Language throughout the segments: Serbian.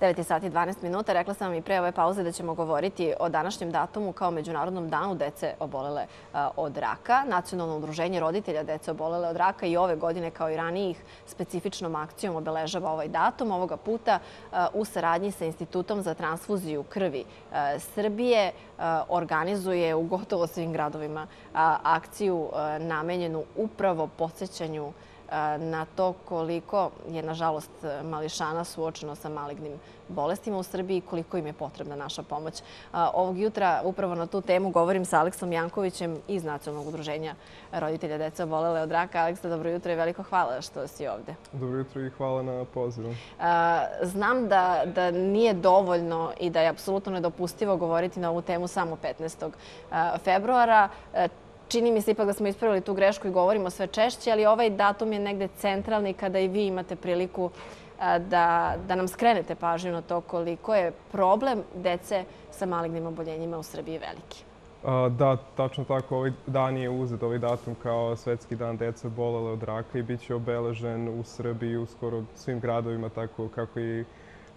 9 sati 12 minuta. Rekla sam i pre ove pauze da ćemo govoriti o današnjem datumu kao Međunarodnom danu dece obolele od raka. Nacionalno udruženje roditelja dece obolele od raka i ove godine kao i ranijih specifičnom akcijom obeležava ovaj datum. Ovoga puta u saradnji sa Institutom za transfuziju krvi Srbije organizuje u gotovo svim gradovima akciju namenjenu upravo podsjećanju na to koliko je, nažalost, mališana suočeno sa malignim bolestima u Srbiji i koliko im je potrebna naša pomoć. Ovog jutra upravo na tu temu govorim sa Aleksom Jankovićem iz Nacionalnog udruženja roditelja deca obolele od raka. Aleksa, dobro jutro i veliko hvala što si ovde. Dobro jutro i hvala na pozivu. Znam da, da nije dovoljno i da je apsolutno nedopustivo govoriti na ovu temu samo 15. februara čini mi se ipak da smo ispravili tu grešku i govorimo sve češće, ali ovaj datum je negde centralni kada i vi imate priliku da, da nam skrenete pažnju na to koliko je problem dece sa malignim oboljenjima u Srbiji veliki. Da, tačno tako. Ovaj dan je uzet, ovaj datum kao Svetski dan deca bolele od raka i bit će obeležen u Srbiji u skoro svim gradovima, tako kako i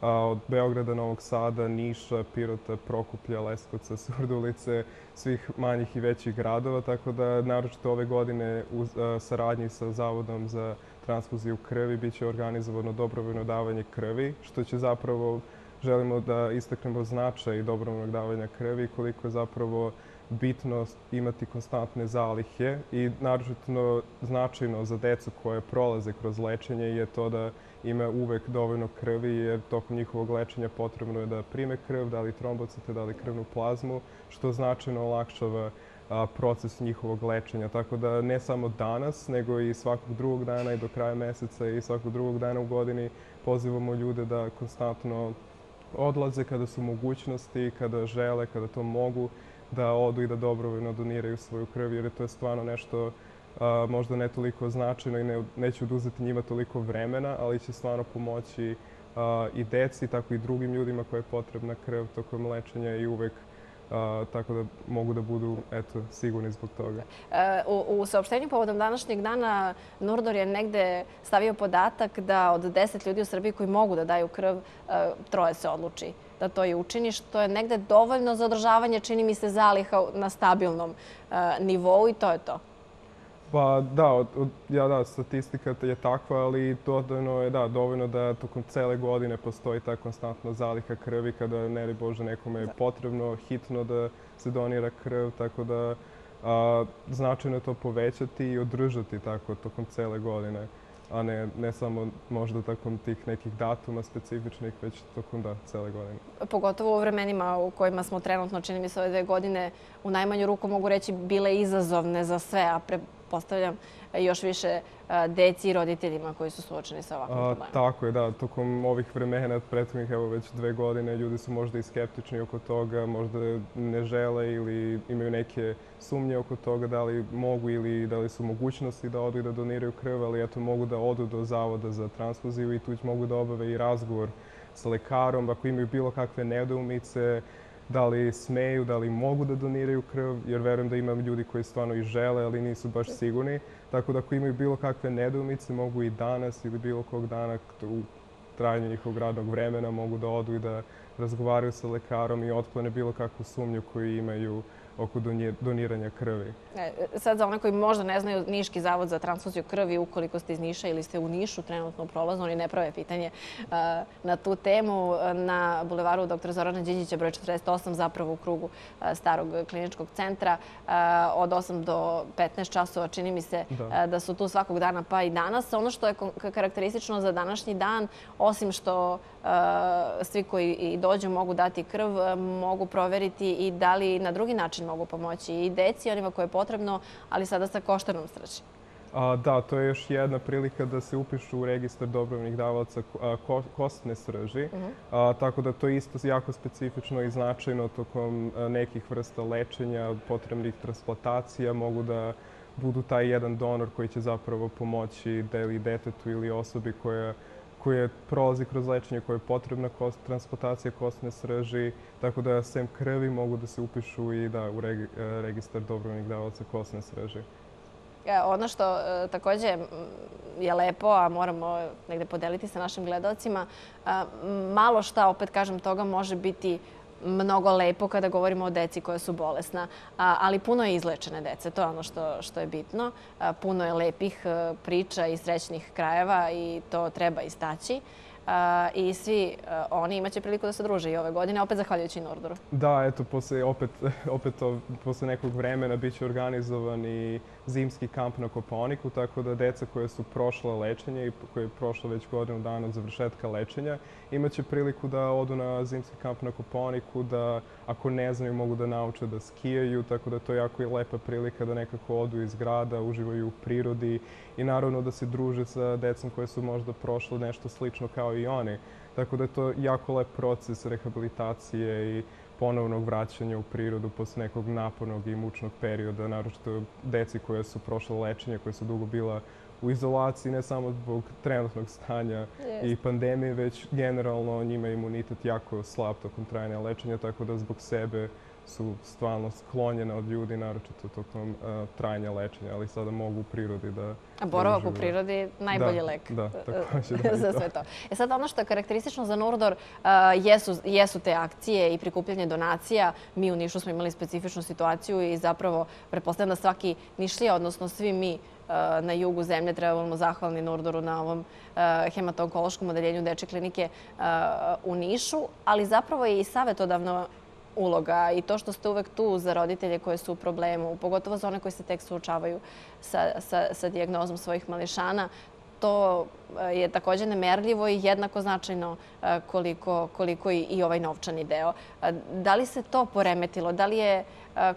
od Beograda, Novog Sada, Niša, Pirota, Prokuplja, Leskovca, Surdulice, svih manjih i većih gradova, tako da naročito ove godine u saradnji sa Zavodom za transfuziju krvi biće organizovano dobrovoljno davanje krvi, što će zapravo, želimo da istaknemo značaj dobrovoljnog davanja krvi, koliko je zapravo bitno imati konstantne zalihe i naročito značajno za decu koje prolaze kroz lečenje je to da ima uvek dovoljno krvi jer tokom njihovog lečenja potrebno je da prime krv, da li trombocite, da li krvnu plazmu, što značajno olakšava proces njihovog lečenja. Tako da ne samo danas, nego i svakog drugog dana i do kraja meseca i svakog drugog dana u godini pozivamo ljude da konstantno odlaze kada su mogućnosti, kada žele, kada to mogu, da odu i da dobrovoljno doniraju svoju krv, jer je to je stvarno nešto a, možda ne toliko značajno i ne, neće oduzeti njima toliko vremena, ali će stvarno pomoći a, i deci, tako i drugim ljudima koje je potrebna krv tokom lečenja i uvek a, tako da mogu da budu eto, sigurni zbog toga. E, u, u saopštenju povodom današnjeg dana Nurdor je negde stavio podatak da od 10 ljudi u Srbiji koji mogu da daju krv, e, troje se odluči da to i učini, što je negde dovoljno za održavanje, čini mi se, zaliha na stabilnom e, nivou i to je to. Pa da, od, od, ja da, statistika je takva, ali dovoljno je da, dovoljno da tokom cele godine postoji ta konstantna zaliha krvi kada, ne li Bože, nekome je da. potrebno hitno da se donira krv, tako da a, značajno je to povećati i održati tako tokom cele godine a ne, ne samo možda tokom tih nekih datuma specifičnih, već tokom da, cele godine. Pogotovo u vremenima u kojima smo trenutno, čini mi se ove dve godine, u najmanju ruku mogu reći bile izazovne za sve, a pretpostavljam još više deci i roditeljima koji su suočeni sa ovakvim problemom. Tako je, da. Tokom ovih vremena, prethodnih evo već dve godine, ljudi su možda i skeptični oko toga, možda ne žele ili imaju neke sumnje oko toga da li mogu ili da li su mogućnosti da odu i da doniraju krv, ali eto mogu da odu do zavoda za transfuziju i tu mogu da obave i razgovor sa lekarom ako imaju bilo kakve nedoumice, da li smeju, da li mogu da doniraju krv, jer verujem da imam ljudi koji stvarno i žele, ali nisu baš sigurni. Tako da ako imaju bilo kakve nedoumice, mogu i danas ili bilo kog dana u trajanju njihovog radnog vremena mogu da odu i da razgovaraju sa lekarom i otklone bilo kakvu sumnju koju imaju oko doniranja krvi. E, sad za one koji možda ne znaju, Niški zavod za transfuziju krvi, ukoliko ste iz Niša ili ste u Nišu trenutno prolazno, oni ne prave pitanje e, na tu temu. Na bulevaru dr. Zorana Đinđića, broj 48, zapravo u krugu e, starog kliničkog centra, od 8 do 15 časova, čini mi se da. da su tu svakog dana pa i danas. Ono što je karakteristično za današnji dan, osim što svi koji dođu mogu dati krv, mogu proveriti i da li na drugi način mogu pomoći i deci, onima koje je potrebno, ali sada sa koštanom srži. A, da, to je još jedna prilika da se upišu u registar dobrovnih davaca ko, kostne srži. Uh mhm. -huh. a, tako da to je isto jako specifično i značajno tokom nekih vrsta lečenja, potrebnih transplantacija, mogu da budu taj jedan donor koji će zapravo pomoći ili detetu ili osobi koja koje prolazi kroz lečenje, koje je potrebna kost, transplantacija kostne srži, tako da sem krvi mogu da se upišu i da, u e, registar dobrovoljnih davaca kostne srži. E, ono što e, takođe je lepo, a moramo negde podeliti sa našim gledalcima, a, malo šta, opet kažem, toga može biti mnogo lepo kada govorimo o deci koja su bolesna, ali puno je izlečene dece, to je ono što, što je bitno. Puno je lepih e, priča i srećnih krajeva i to treba istaći. A, I svi a, oni imaće priliku da se druže i ove godine, opet zahvaljujući Nordoru. Da, eto, posle, opet, opet posle nekog vremena bit će organizovan i zimski kamp na Koponiku, tako da deca koje su prošla lečenje i koje je prošlo već godinu dana od završetka lečenja, imaće priliku da odu na zimski kamp na Koponiku, da ako ne znaju mogu da nauče da skijaju, tako da to je jako i lepa prilika da nekako odu iz grada, uživaju u prirodi i naravno da se druže sa decom koje su možda prošle nešto slično kao i oni. Tako da je to jako lep proces rehabilitacije i ponovnog vraćanja u prirodu posle nekog napornog i mučnog perioda, naročito deci koje su prošle lečenje, koje su dugo bila u izolaciji, ne samo zbog trenutnog stanja Yes. i pandemije, već generalno njima je imunitet jako slab tokom trajanja lečenja, tako da zbog sebe su stvarno sklonjene od ljudi, naročito tokom uh, trajanja lečenja, ali sada mogu u prirodi da A boravak u uživaju. prirodi najbolji Da, lek da, takođe, da, za sve to. E sad ono što je karakteristično za Nordor uh, jesu, jesu te akcije i prikupljanje donacija. Mi u Nišu smo imali specifičnu situaciju i zapravo pretpostavljam da svaki Nišlija, odnosno svi mi na jugu zemlje trebamo zahvalni Nordoru na ovom uh, hematoonkološkom odeljenju Deče klinike uh, u Nišu, ali zapravo je i savetodavno uloga i to što ste uvek tu za roditelje koji su u problemu, pogotovo za one koji se tek suočavaju sa, sa, sa dijagnozom svojih mališana, to e, je takođe nemerljivo i jednako značajno e, koliko, koliko i, ovaj novčani deo. E, Da li se to poremetilo? Da li je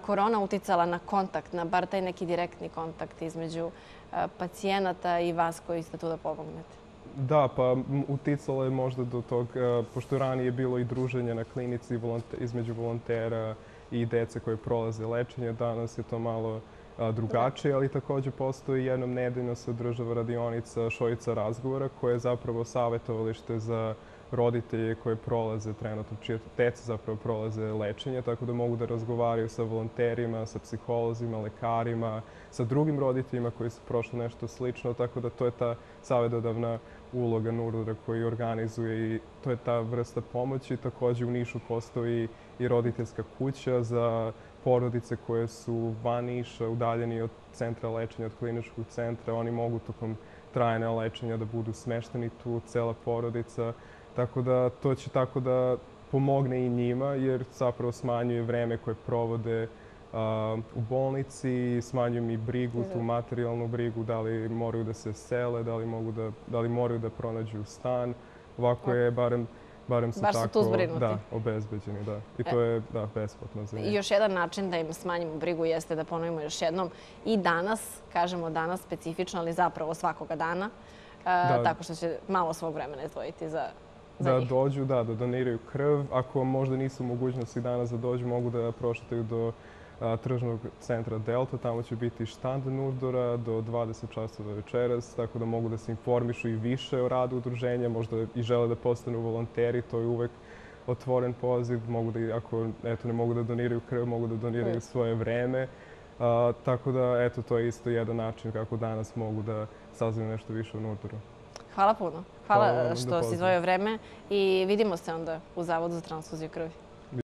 korona uticala na kontakt, na bar taj neki direktni kontakt između pacijenata i vas koji ste tu da pomognete? Da, pa uticalo je možda do tog, e, pošto ranije je bilo i druženje na klinici između volontera i dece koje prolaze lečenje, danas je to malo a, drugačije, ali takođe postoji jednom nedeljno se održava radionica Šojica razgovora, koja je zapravo savjetovalište za roditelje koje prolaze trenutno, čije deca zapravo prolaze lečenje, tako da mogu da razgovaraju sa volonterima, sa psiholozima, lekarima, sa drugim roditeljima koji su prošli nešto slično, tako da to je ta savjedodavna uloga Nurdora koji organizuje i to je ta vrsta pomoći. Takođe u Nišu postoji i roditeljska kuća za porodice koje su van Niša, udaljeni od centra lečenja, od kliničkog centra. Oni mogu tokom trajanja lečenja da budu smešteni tu, cela porodica. Tako da to će tako da pomogne i njima jer zapravo smanjuje vreme koje provode a, u bolnici, smanjuju mi brigu, tu materijalnu brigu, da li moraju da se sele, da li, mogu da, da li moraju da pronađu stan. Ovako je barem barem su Bar su tako tu zbrinuti. da, obezbeđeni, da. I to je da, besplatno za njih. I još jedan način da im smanjimo brigu jeste da ponovimo još jednom i danas, kažemo danas specifično, ali zapravo svakoga dana, e, Da. tako što će malo svog vremena izdvojiti za da njih. dođu, da, da doniraju krv. Ako možda nisu u mogućnosti danas da dođu, mogu da prošetaju do a, tržnog centra Delta. Tamo će biti štand Nurdora do 20 časova večeras, tako da mogu da se informišu i više o radu udruženja, možda i žele da postanu volonteri, to je uvek otvoren poziv. Mogu da, ako eto, ne mogu da doniraju krv, mogu da doniraju Mm. svoje vreme. A, tako da, eto, to je isto jedan način kako danas mogu da saznaju nešto više o Nurdoru. Hvala puno. Hvala, Hvala na što si pozivu. izdvojio vreme i vidimo se onda u Zavodu za transfuziju krvi.